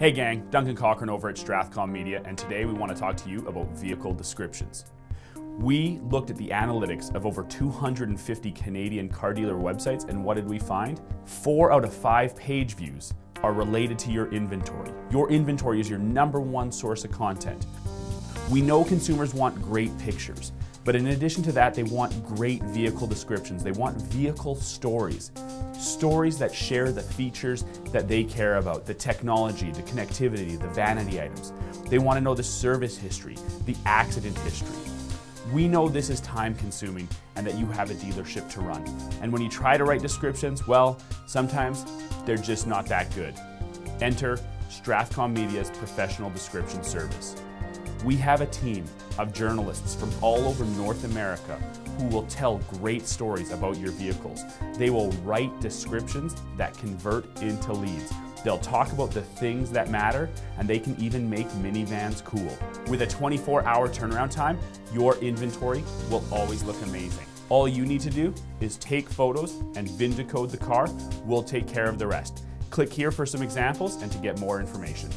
Hey gang, Duncan Cochran over at Strathcom Media, and today we want to talk to you about vehicle descriptions. We looked at the analytics of over 250 Canadian car dealer websites, and what did we find? Four out of five page views are related to your inventory. Your inventory is your number one source of content. We know consumers want great pictures, but in addition to that, they want great vehicle descriptions. They want vehicle stories. Stories that share the features that they care about, the technology, the connectivity, the vanity items. They want to know the service history, the accident history. We know this is time consuming and that you have a dealership to run. And when you try to write descriptions, well, sometimes they're just not that good. Enter Strathcom Media's professional description service. We have a team of journalists from all over North America who will tell great stories about your vehicles. They will write descriptions that convert into leads. They'll talk about the things that matter, and they can even make minivans cool. With a 24 hour turnaround time, your inventory will always look amazing. All you need to do is take photos and VIN code the car. We'll take care of the rest. Click here for some examples and to get more information.